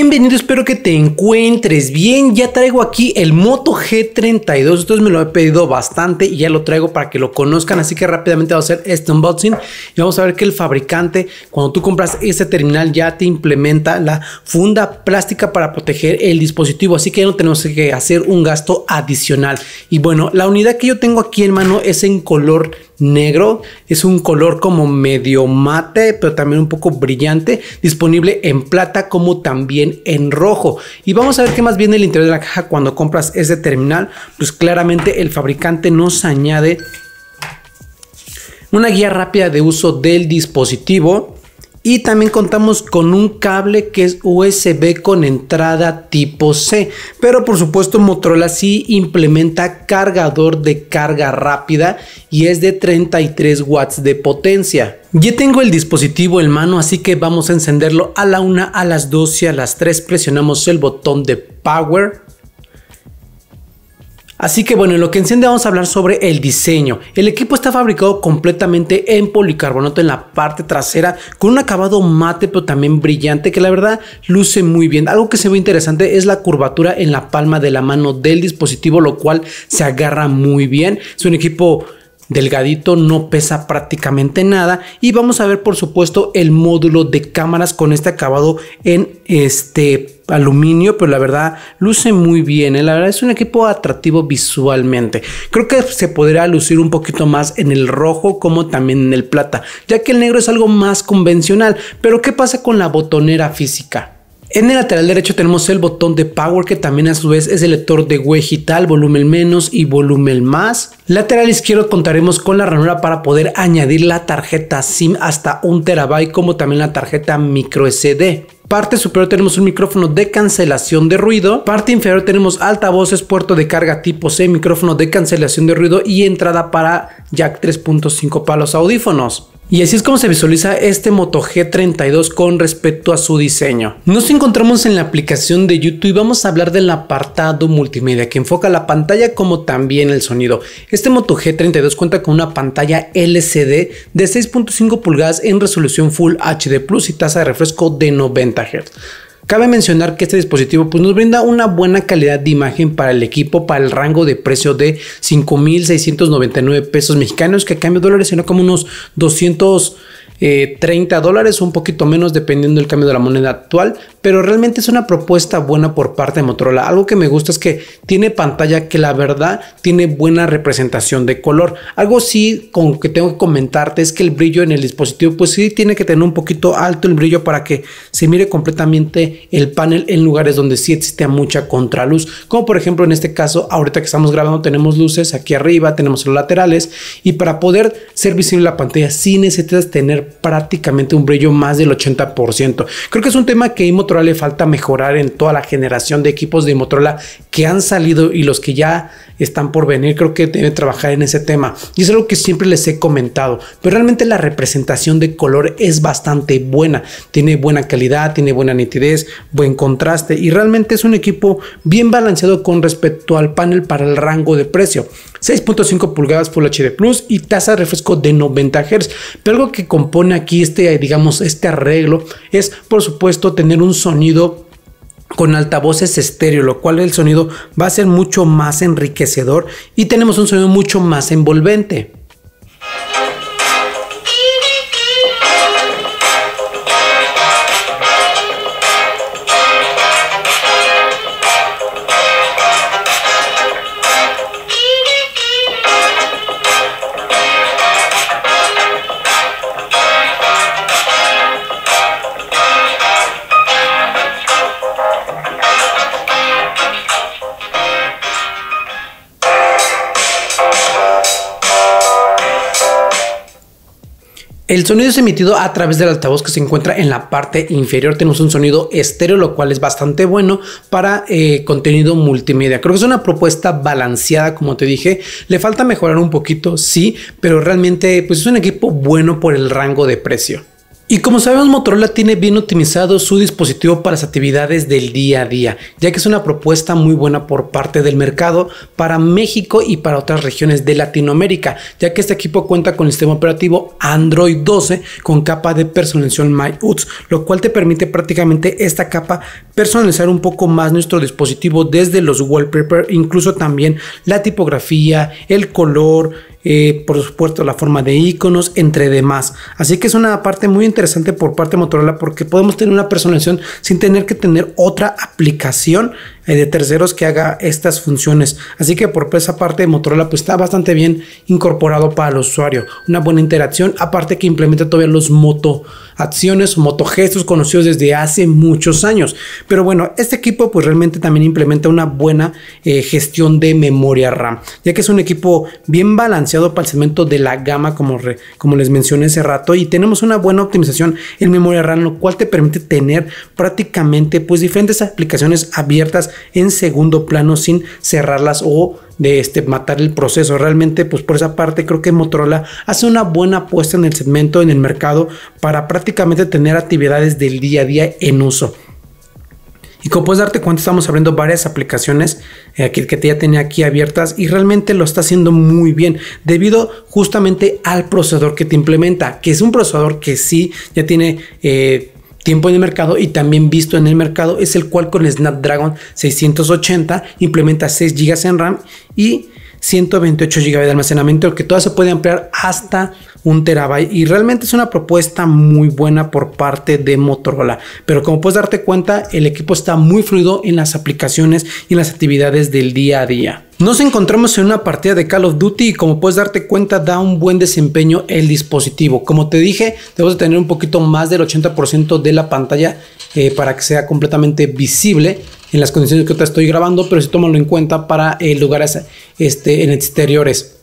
Bienvenido, espero que te encuentres bien. Ya traigo aquí el Moto G32. Ustedes me lo he pedido bastante y ya lo traigo para que lo conozcan. Así que rápidamente vamos a hacer este unboxing y vamos a ver que el fabricante, cuando tú compras este terminal, ya te implementa la funda plástica para proteger el dispositivo. Así que ya no tenemos que hacer un gasto adicional. Y bueno, la unidad que yo tengo aquí en mano es en color negro. Es un color como medio mate, pero también un poco brillante. Disponible en plata como también en rojo. Y vamos a ver qué más viene el interior de la caja cuando compras este terminal. Pues claramente el fabricante nos añade una guía rápida de uso del dispositivo y también contamos con un cable que es USB con entrada tipo C. Pero por supuesto Motorola sí implementa cargador de carga rápida y es de 33 watts de potencia. Ya tengo el dispositivo en mano así que vamos a encenderlo a la 1, a las 2 y a las 3. Presionamos el botón de power Así que bueno, en lo que enciende vamos a hablar sobre el diseño. El equipo está fabricado completamente en policarbonato en la parte trasera con un acabado mate pero también brillante que la verdad luce muy bien. Algo que se ve interesante es la curvatura en la palma de la mano del dispositivo lo cual se agarra muy bien. Es un equipo delgadito, no pesa prácticamente nada y vamos a ver por supuesto el módulo de cámaras con este acabado en este aluminio, pero la verdad luce muy bien, ¿eh? la verdad es un equipo atractivo visualmente. Creo que se podría lucir un poquito más en el rojo como también en el plata, ya que el negro es algo más convencional, pero ¿qué pasa con la botonera física? En el lateral derecho tenemos el botón de power que también a su vez es el lector de digital, volumen menos y volumen más. Lateral izquierdo contaremos con la ranura para poder añadir la tarjeta SIM hasta un terabyte como también la tarjeta micro SD. Parte superior tenemos un micrófono de cancelación de ruido. Parte inferior tenemos altavoces, puerto de carga tipo C, micrófono de cancelación de ruido y entrada para jack 3.5 para los audífonos. Y así es como se visualiza este Moto G32 con respecto a su diseño. Nos encontramos en la aplicación de YouTube y vamos a hablar del apartado multimedia que enfoca la pantalla como también el sonido. Este Moto G32 cuenta con una pantalla LCD de 6.5 pulgadas en resolución Full HD Plus y tasa de refresco de 90 Cabe mencionar que este dispositivo pues, nos brinda una buena calidad de imagen para el equipo para el rango de precio de 5.699 pesos mexicanos que a cambio de dólares será como unos 200 30 eh, dólares, un poquito menos dependiendo del cambio de la moneda actual, pero realmente es una propuesta buena por parte de Motorola. Algo que me gusta es que tiene pantalla que la verdad tiene buena representación de color. Algo sí con que tengo que comentarte es que el brillo en el dispositivo pues sí tiene que tener un poquito alto el brillo para que se mire completamente el panel en lugares donde sí existe mucha contraluz, como por ejemplo en este caso ahorita que estamos grabando tenemos luces aquí arriba, tenemos los laterales y para poder ser visible la pantalla sí necesitas tener prácticamente un brillo más del 80%. Creo que es un tema que a Motorola le falta mejorar en toda la generación de equipos de Motorola que han salido y los que ya están por venir. Creo que deben trabajar en ese tema. Y es algo que siempre les he comentado. Pero realmente la representación de color es bastante buena. Tiene buena calidad, tiene buena nitidez, buen contraste y realmente es un equipo bien balanceado con respecto al panel para el rango de precio. 6.5 pulgadas Full HD Plus y tasa de refresco de 90 Hz. Pero algo que compone aquí este, digamos, este arreglo es, por supuesto, tener un sonido con altavoces estéreo, lo cual el sonido va a ser mucho más enriquecedor y tenemos un sonido mucho más envolvente. El sonido es emitido a través del altavoz que se encuentra en la parte inferior. Tenemos un sonido estéreo, lo cual es bastante bueno para eh, contenido multimedia. Creo que es una propuesta balanceada, como te dije. Le falta mejorar un poquito, sí, pero realmente pues es un equipo bueno por el rango de precio. Y como sabemos, Motorola tiene bien optimizado su dispositivo para las actividades del día a día, ya que es una propuesta muy buena por parte del mercado para México y para otras regiones de Latinoamérica, ya que este equipo cuenta con el sistema operativo Android 12 con capa de personalización MyUts, lo cual te permite prácticamente esta capa personalizar un poco más nuestro dispositivo desde los wallpaper, incluso también la tipografía, el color, eh, por supuesto la forma de iconos, entre demás. Así que es una parte muy interesante por parte de Motorola porque podemos tener una personalización sin tener que tener otra aplicación eh, de terceros que haga estas funciones. Así que por esa parte de Motorola pues está bastante bien incorporado para el usuario. Una buena interacción, aparte que implementa todavía los moto acciones o motogestos conocidos desde hace muchos años. Pero bueno, este equipo pues realmente también implementa una buena eh, gestión de memoria RAM, ya que es un equipo bien balanceado para el segmento de la gama como, como les mencioné hace rato y tenemos una buena optimización en memoria RAM, lo cual te permite tener prácticamente pues diferentes aplicaciones abiertas en segundo plano sin cerrarlas o de este, matar el proceso. Realmente, pues por esa parte, creo que Motorola hace una buena apuesta en el segmento, en el mercado, para prácticamente tener actividades del día a día en uso. Y como puedes darte cuenta, estamos abriendo varias aplicaciones eh, que, que, ya tenía aquí abiertas y realmente lo está haciendo muy bien debido justamente al procesador que te implementa, que es un procesador que sí ya tiene eh, tiempo en el mercado y también visto en el mercado es el cual con Snapdragon 680 implementa 6 GB en RAM y 128 GB de almacenamiento que todo se puede ampliar hasta un terabyte. Y realmente es una propuesta muy buena por parte de Motorola. Pero como puedes darte cuenta el equipo está muy fluido en las aplicaciones y en las actividades del día a día nos encontramos en una partida de Call of Duty y como puedes darte cuenta da un buen desempeño el dispositivo. Como te dije, debemos de tener un poquito más del 80% de la pantalla eh, para que sea completamente visible en las condiciones que te estoy grabando, pero si tómalo en cuenta para eh, lugares este, en exteriores.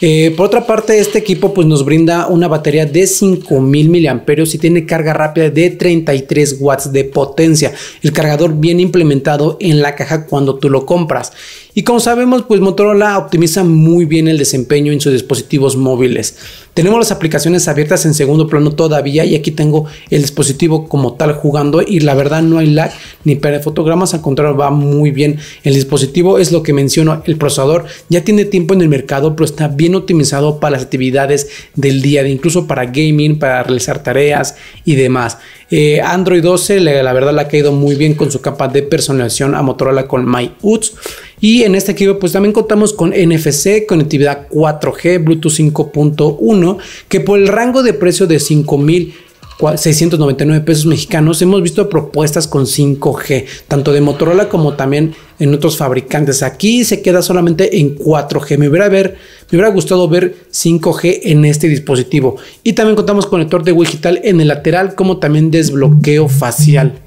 Eh, por otra parte, este equipo pues, nos brinda una batería de 5000 mAh y tiene carga rápida de 33 watts de potencia. El cargador viene implementado en la caja cuando tú lo compras. Y como sabemos, pues Motorola optimiza muy bien el desempeño en sus dispositivos móviles. Tenemos las aplicaciones abiertas en segundo plano todavía y aquí tengo el dispositivo como tal jugando y la verdad no hay lag ni para fotogramas, al contrario va muy bien. El dispositivo es lo que menciono, el procesador ya tiene tiempo en el mercado pero está bien optimizado para las actividades del día, de incluso para gaming, para realizar tareas y demás. Eh, Android 12 la, verdad le ha caído muy bien con su capa de personalización a Motorola con MyUts. Y en este equipo pues también contamos con NFC, conectividad 4G, Bluetooth 5.1, que por el rango de precio de 5000 699 pesos mexicanos. Hemos visto propuestas con 5G, tanto de Motorola como también en otros fabricantes. Aquí se queda solamente en 4G. Me hubiera, gustado ver 5G en este dispositivo. Y también contamos con lector de digital en el lateral, como también desbloqueo facial.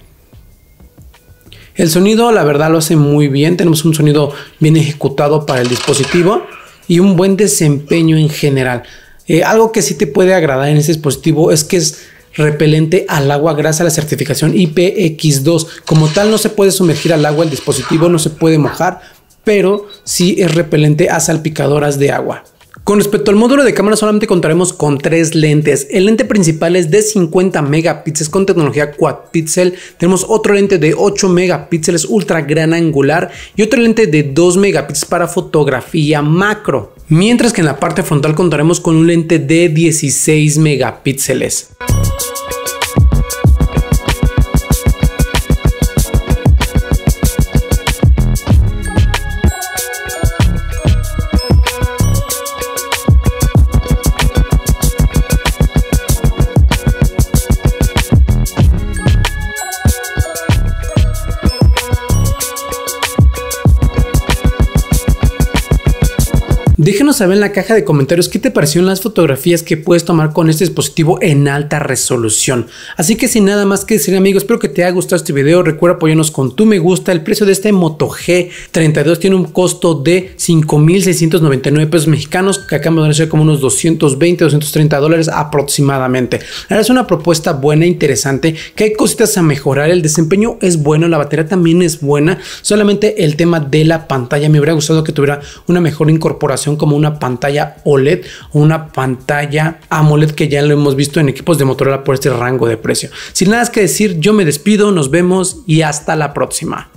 El sonido, la verdad, lo hace muy bien. Tenemos un sonido bien ejecutado para el dispositivo y un buen desempeño en general. Eh, algo que sí te puede agradar en este dispositivo es que es repelente al agua gracias a la certificación IPX2. Como tal, no se puede sumergir al agua el dispositivo, no se puede mojar, pero sí es repelente a salpicadoras de agua. Con respecto al módulo de cámara solamente contaremos con tres lentes. El lente principal es de 50 megapíxeles con tecnología quad pixel. Tenemos otro lente de 8 megapíxeles ultra gran angular y otro lente de 2 megapíxeles para fotografía macro. Mientras que en la parte frontal contaremos con un lente de 16 megapíxeles. Déjenos saber en la caja de comentarios qué te parecieron las fotografías que puedes tomar con este dispositivo en alta resolución. Así que sin nada más que decir amigos, espero que te haya gustado este video. Recuerda apoyarnos con tu me gusta. El precio de este Moto G32 tiene un costo de 5.699 pesos mexicanos, que acá de ser como unos 220, 230 dólares aproximadamente. Ahora es una propuesta buena, interesante, que hay cositas a mejorar. El desempeño es bueno, la batería también es buena. Solamente el tema de la pantalla me hubiera gustado que tuviera una mejor incorporación como una una pantalla OLED una pantalla AMOLED que ya lo hemos visto en equipos de Motorola por este rango de precio. Sin nada que decir, yo me despido, nos vemos y hasta la próxima.